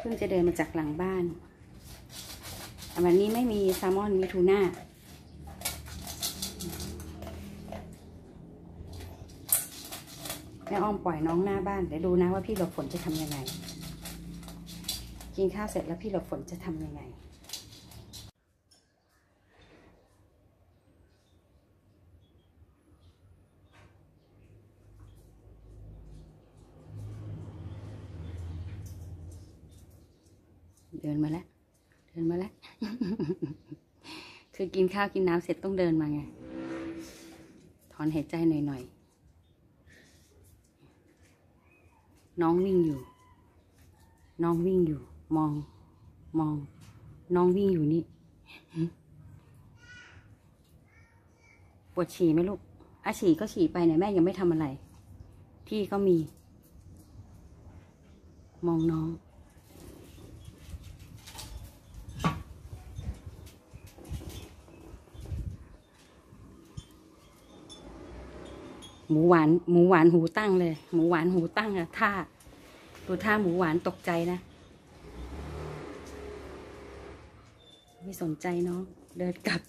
เพิ่งจะเดินมาจากหลังบ้านวันนี้ไม่มีแซลมอนมีทูน่าแม่อ้อมปล่อยน้องหน้าบ้านเดี๋ยวดูนะว่าพี่หลบฝนจะทำยังไง กินข้าวเสร็จแล้วพี่หลบฝนจะทำยังไง เดินมาแล้ว เดินมาแล้ว คือกินข้าวกินน้ำเสร็จต้องเดินมาไง ถอนหายใจหน่อยๆ น้องวิ่งอยู่ น้องวิ่งอยู่ มอง มอง น้องวิ่งอยู่นี่ ปวดฉี่ไหมลูกอาฉี่ก็ฉี่ไปเนี่ยแม่ยังไม่ทำอะไร ที่ก็มี มองน้อง หมูหวานหมูหวานหูตั้งเลย หมูหวานหูตั้งอะท่าดูท่าหมูหวานตกใจนะ ไม่สนใจน้องเดินกลับ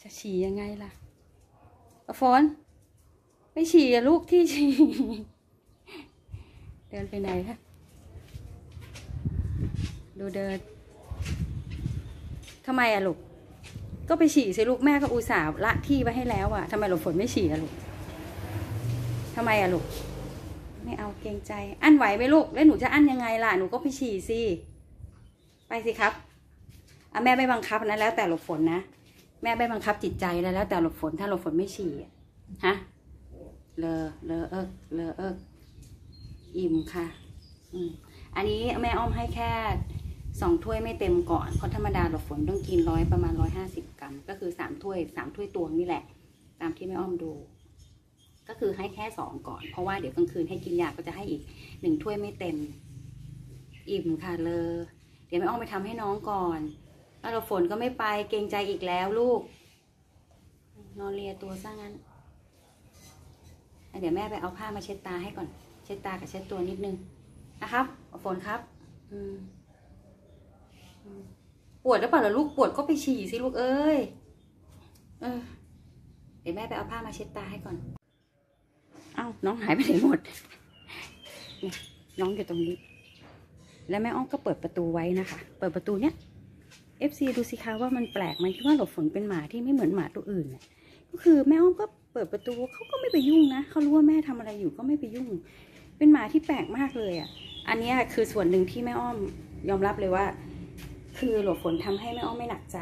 จะฉี่ยังไงล่ะฟอนไม่ฉี่ลูกที่ฉี่เดินไปไหนคะดูเดินทำไมอะลูก ก็ไปฉี่สิลูกแม่ก็อุตส่าห์ละที่ไว้ให้แล้วอะทำไมหลบฝนไม่ฉี่อะลูกทำไมอะลูก ไม่เอาเกรงใจ อั้นไหวไหมลูก แล้วหนูจะอั้นยังไงล่ะ หนูก็ไปฉี่สิ ไปสิครับอะแม่ไม่บังคับนะแล้ว แต่หลบฝนนะ แม่ไม่บังคับจิตใจนะแล้วแต่หลบฝน ถ้าหลบฝนไม่ฉี่ฮะ เลอเลอเอิกเลอเอิกอิ่มค่ะ อืมอันนี้แม่อ้อมให้แค่ สองถ้วยไม่เต็มก่อน เพราะธรรมดาหลบฝนต้องกินร้อยประมาณร้อยห้าสิบกรัม ก็คือสามถ้วยสามถ้วยตวงนี่แหละ ตามที่แม่อ้อมดู ก็คือให้แค่สองก่อน เพราะว่าเดี๋ยวกลางคืนให้กินยาก็จะให้อีกหนึ่งถ้วยไม่เต็ม อิ่มค่ะเลอเดี๋ยวแม่อ้อมไปทำให้น้องก่อนแล้วหลบฝนก็ไม่ไปเกรงใจอีกแล้วลูก นอนเลียตัวซะงั้นเดี๋ยวแม่ไปเอาผ้ามาเช็ดตาให้ก่อน เช็ดตากับเช็ดตัวนิดนึงนะครับ ฝนครับ อืม ปวดหรือเปล่าล่ะลูกปวดก็ไปฉี่สิลูกเอ้ยเออเดี๋ยวแม่ไปเอาผ้ามาเช็ดตาให้ก่อน เอ้าน้องหายไปไหนหมดน้องอยู่ตรงนี้ แล้วแม่อ้อมก็เปิดประตูไว้นะคะ เปิดประตูเนี้ย FC ดูสิคะว่ามันแปลกไหมที่ว่าหลบฝนเป็นหมาที่ไม่เหมือนหมาตัวอื่นน่ะก็คือแม่อ้อมก็เปิดประตูเขาก็ไม่ไปยุ่งนะเขารู้ว่าแม่ทำอะไรอยู่ก็ไม่ไปยุ่ง เป็นหมาที่แปลกมากเลยอะ อันนี้คือส่วนหนึ่งที่แม่อ้อมยอมรับเลยว่า คือหลบฝนทำให้แม่อ้อมไม่หนักใจ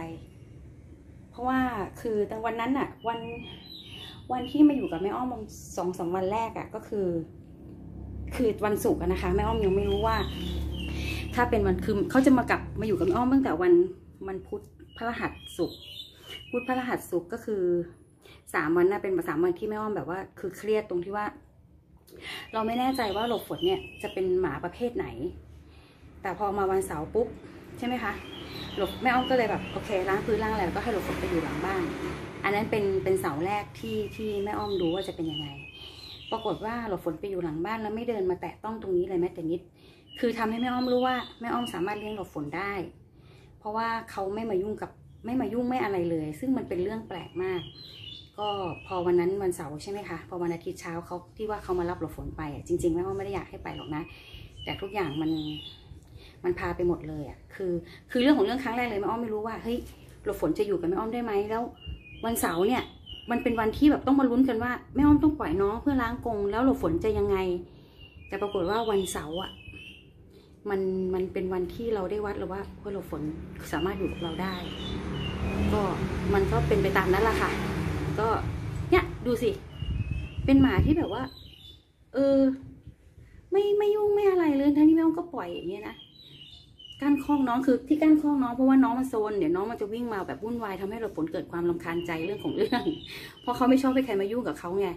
เพราะว่าคือแต่วันนั้นอะวันวันที่มาอยู่กับแม่อ้อมสองสองวันแรกอะก็คือ คือวันศุกร์นะคะแม่อ้อมยังไม่รู้ว่า ถ้าเป็นวันคือเขาจะมากลับมาอยู่กับแม่อ้อมตั้งแต่วันวันพุธพฤหัสศุกร์พุธพฤหัสศุกร์ก็คือสามวันน่ะเป็นสามวันที่แม่อ้อมแบบว่า คือเครียดตรงที่ว่า เราไม่แน่ใจว่าหลบฝนเนี่ยจะเป็นหมาประเภทไหน แต่พอมาวันเสาร์ปุ๊บ ใช่ไหมคะหลบแม่อ้อมก็เลยแบบโอเคล้างพื้นล้างอะไรแล้วก็ให้หลบฝนไปอยู่หลังบ้าน อันนั้นเป็นเป็นเสาแรกที่ที่แม่อ้อมดูว่าจะเป็นยังไง ปรากฏว่าหลบฝนไปอยู่หลังบ้านแล้วไม่เดินมาแตะต้องตรงนี้เลยแม้แต่นิด คือทำให้แม่อ้อมรู้ว่าแม่อ้อมสามารถเลี้ยงหลบฝนได้ เพราะว่าเขาไม่มายุ่งกับไม่มายุ่งไม่อะไรเลย ซึ่งมันเป็นเรื่องแปลกมาก ก็พอวันนั้นวันเสาร์ใช่ไหมคะพอวันอาทิตย์เช้าเขาที่ว่าเขามารับหลบฝนไปอะจริงๆแม่อ้อมไม่ได้อยากให้ไปหรอกนะ แต่ทุกอย่างมัน มันพาไปหมดเลยอะคือ คือเรื่องของเรื่องครั้งแรกเลยแม่อ้อมไม่รู้ว่าเฮ้ยหลบฝนจะอยู่กับแม่อ้อมได้ไหมแล้ว วันเสาร์เนี่ยมันเป็นวันที่แบบต้องมาลุ้นกันว่าแม่อ้อมต้องปล่อยน้องเพื่อล้างกรงแล้วหลบฝนจะยังไง แต่ปรากฏว่าวันเสาร์อะมันมันเป็นวันที่เราได้วัดแล้วว่าเพื่อหลบฝนสามารถอยู่กับเราได้ ก็มันก็เป็นไปตามนั้นแหละค่ะ ก็เนี่ยดูสิ เป็นหมาที่แบบว่า เออ ไม่ไม่ยุ่งไม่อะไรเลยทั้งที่แม่อ้อมก็ปล่อยอย่างเงี้ยนะ การคล้องน้องคือที่การคล้องน้องเพราะว่าน้องมันโซนเดี๋ยวน้องมันจะวิ่งมาแบบวุ่นวายทำให้เราฝนเกิดความรำคาญใจเรื่องของเรื่องเพราะเขาไม่ชอบให้ใครมายุ่งกับเขาไง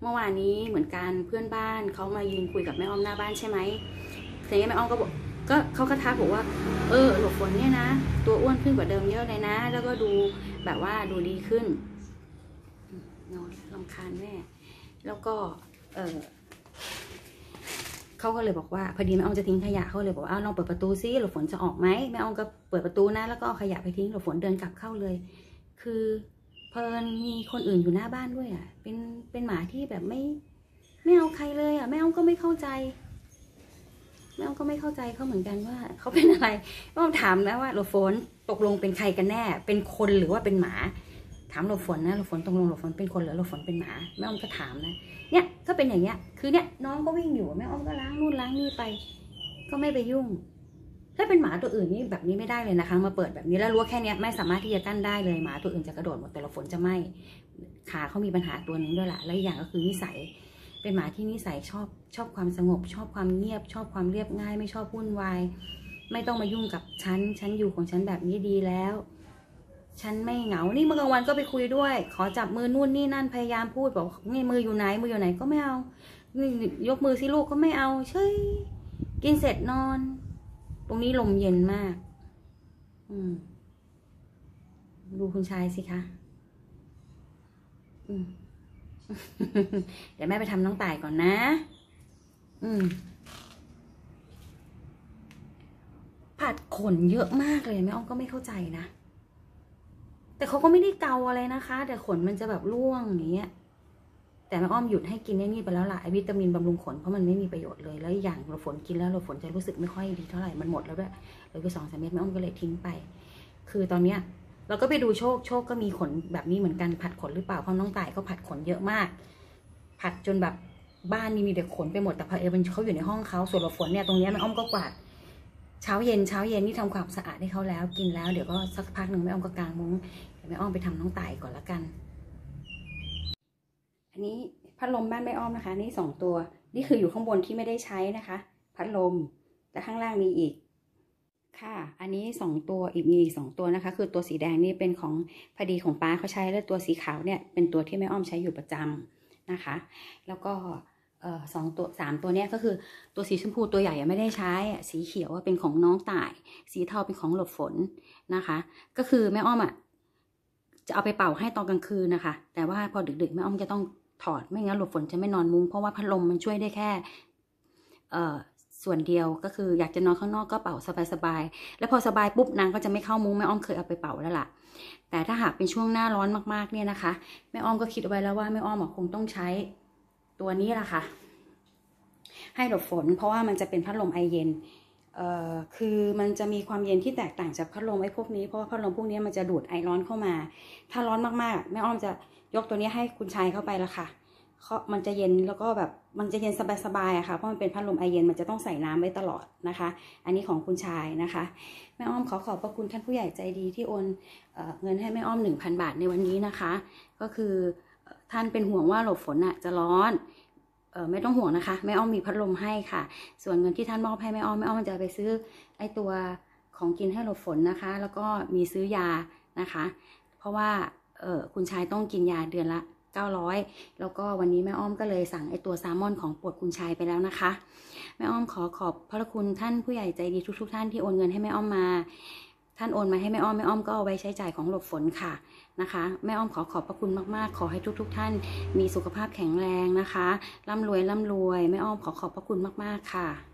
เมื่อวานนี้เหมือนกันเพื่อนบ้านเขามายืนคุยกับแม่อ้อมหน้าบ้านใช่ไหมทีนี้แม่อ้อมก็บอกก็เขาก็ทักบอกว่า เออหลบฝนเนี่ยนะ ตัวอ้วนขึ้นกว่าเดิมเยอะเลยนะ แล้วก็ดูแบบว่าดูดีขึ้นนอนรำคาญแม่ แล้วก็ เออ เขาก็เลยบอกว่าพอดีแม่ออมจะทิ้งขยะเขาเลยบอกว่าเอาลองเปิดประตูซิหลบฝนจะออกไหมแม่ออมก็เปิดประตูนะแล้วก็เอาขยะไปทิ้งหลบฝนเดินกลับเข้าเลย คือเพลินมีคนอื่นอยู่หน้าบ้านด้วยอะ เป็นเป็นหมาที่แบบไม่ไม่เอาใครเลยอะแม่ออมก็ไม่เข้าใจแม่ออมก็ไม่เข้าใจเขาเหมือนกันว่าเขาเป็นอะไรแม่ออมถามนะว่าหลบฝนตกลงเป็นใครกันแน่ เป็นคนหรือว่าเป็นหมา ถามหลบฝนนะหลบฝนตกลงหลบฝนเป็นคนหรือหลบฝนเป็นหมาแม่อ้อมก็ถามนะเนี่ยก็เป็นอย่างเงี้ยคือเนี่ยน้องก็วิ่งอยู่แม่อ้อมก็ล้างนู่นล้างนี่ไป ก็ไม่ไปยุ่ง ถ้าเป็นหมาตัวอื่นนี่แบบนี้ไม่ได้เลยนะคะ มาเปิดแบบนี้แล้วรั้วแค่เนี้ยไม่สามารถที่จะกั้นได้เลยหมาตัวอื่นจะกระโดดหมดแต่หละฝนจะไม่ขาเขามีปัญหาตัวนึงด้วยละและอีกอย่างก็คือนิสัยเป็นหมาที่นิสัยชอบชอบความสงบ ชอบความเงียบ ชอบความเรียบง่าย ไม่ชอบวุ่นวาย ไม่ต้องมายุ่งกับฉันฉันอยู่ของฉันแบบนี้ดีแล้ว ฉันไม่เหงา นี่เมื่อกลางวันก็ไปคุยด้วย ขอจับมือนู่นนี่นั่นพยายามพูดบอกนี่มืออยู่ไหนมืออยู่ไหนก็ไม่เอานี่ยกมือสิลูกก็ไม่เอาเฉยกินเสร็จนอน ตรงนี้ลมเย็นมาก อืม ดูคุณชายสิคะอืมเดี๋ยวแม่ไปทำน้องต่ายก่อนนะ อืม ผัดขนเยอะมากเลยแม่อ้อมก็ไม่เข้าใจนะ แต่เขาก็ไม่ได้เกาอะไรนะคะ แต่ขนมันจะแบบร่วงอย่างเงี้ยแต่แม่อ้อมหยุดให้กินไอ้นี่ไปแล้วล่ะไอวิตามินบำรุงขนเพราะมันไม่มีประโยชน์เลยแล้วอย่างเราฝนกินแล้วเราฝนจะรู้สึกไม่ค่อยดีเท่าไหร่มันหมดแล้วด้วยเหลยไปสองสามเม็ดแม่อ้อมก็เลยทิ้งไป คือตอนเนี้ยเราก็ไปดูโชคโชคก็มีขนแบบนี้เหมือนกันผัดขนหรือเปล่าเพราะน้องต่ายก็ผัดขนเยอะมาก ผัดจนแบบบ้านนี่มีแต่ขนไปหมดแต่พอเอญเขาอยู่ในห้องเขาส่วนเราฝนเนี่ยตรงเนี้ยแม่อ้อมก็กวาด เช้าเย็นเช้าเย็นนี่ทำความสะอาดให้เขาแล้วกินแล้วเดี๋ยวก็สักพักหนึ่งแม่อ้อมก็กางมุ้งเดี๋ยวแม่อ้อมไปทำน้องต่ายก่อนละกัน อันนี้พัดลมบ้านแม่อ้อมนะคะ นี่สองตัว นี่คืออยู่ข้างบนที่ไม่ได้ใช้นะคะ พัดลมแต่ข้างล่างมีอีก ค่ะ อันนี้สองตัวอีกมีอีกสองตัวนะคะ คือตัวสีแดงนี่เป็นของพอดีของป้าเขาใช้แล้วตัวสีขาวเนี่ยเป็นตัวที่แม่อ้อมใช้อยู่ประจำนะคะ แล้วก็ เอ่อสองตัวสามตัวเนี้ยก็คือตัวสีชมพูตัวใหญ่อะไม่ได้ใช้ สีเขียวเป็นของน้องต่าย สีเทาเป็นของหลบฝนนะคะ ก็คือแม่อ้อมอะจะเอาไปเป่าให้ตอนกลางคืนนะคะ แต่ว่าพอดึกๆแม่อ้อมจะต้องถอดไม่งั้นหลบฝนจะไม่นอนมุ้งเพราะว่าพัดลมมันช่วยได้แค่เอ่อส่วนเดียวก็คืออยากจะนอนข้างนอกก็เป่าสบายๆ แล้วพอสบายปุ๊บนางก็จะไม่เข้ามุ้งแม่อ้อมเคยเอาไปเป่าแล้วล่ะ แต่ถ้าหากเป็นช่วงหน้าร้อนมากๆเนี่ยนะคะแม่อ้อมก็คิดเอาไว้แล้วว่าแม่อ้อมอคงต้องใช้ ตัวนี้แหละค่ะ ให้หลบฝน เพราะว่ามันจะเป็นพัดลมไอเย็นเอ่อคือมันจะมีความเย็นที่แตกต่างจากพัดลมไอ้พวกนี้เพราะว่าพัดลมพวกนี้มันจะดูดไอร้อนเข้ามา ถ้าร้อนมากๆแม่อ้อมจะยกตัวนี้ให้คุณชายเข้าไปละค่ะเขามันจะเย็นแล้วก็แบบมันจะเย็นสบายๆอะค่ะเพราะมันเป็นพัดลมไอเย็นมันจะต้องใส่น้ำไว้ตลอดนะคะ อันนี้ของคุณชายนะคะแม่อ้อมขอขอบพระคุณท่านผู้ใหญ่ใจดีที่โอนเออเงินให้แม่อ้อม 1,000 บาทในวันนี้นะคะ ก็คือ ท่านเป็นห่วงว่าหลบฝนอะจะร้อนเออไม่ต้องห่วงนะคะแม่อ้อมมีพัดลมให้ค่ะ ส่วนเงินที่ท่านมอบให้แม่อ้อมแม่อ้อมจะไปซื้อไอตัวของกินให้หลบฝนนะคะ แล้วก็มีซื้อยานะคะ เพราะว่าเออคุณชายต้องกินยาเดือนละ 900 แล้วก็วันนี้แม่อ้อมก็เลยสั่งไอตัวแซลมอนของปรดคุณชายไปแล้วนะคะ แม่อ้อมขอขอบพระคุณท่านผู้ใหญ่ใจดีทุกๆท่านที่โอนเงินให้แม่อ้อมมา ท่านโอนมาให้แม่อ้อมแม่อ้อมก็เอาไว้ใช้จ่ายของหลบฝนค่ะนะคะแม่อ้อมขอขอบพระคุณมากๆ ขอให้ทุกๆท่านมีสุขภาพแข็งแรงนะคะร่ำรวยร่ำรวยแม่อ้อมขอขอบพระคุณมากๆค่ะ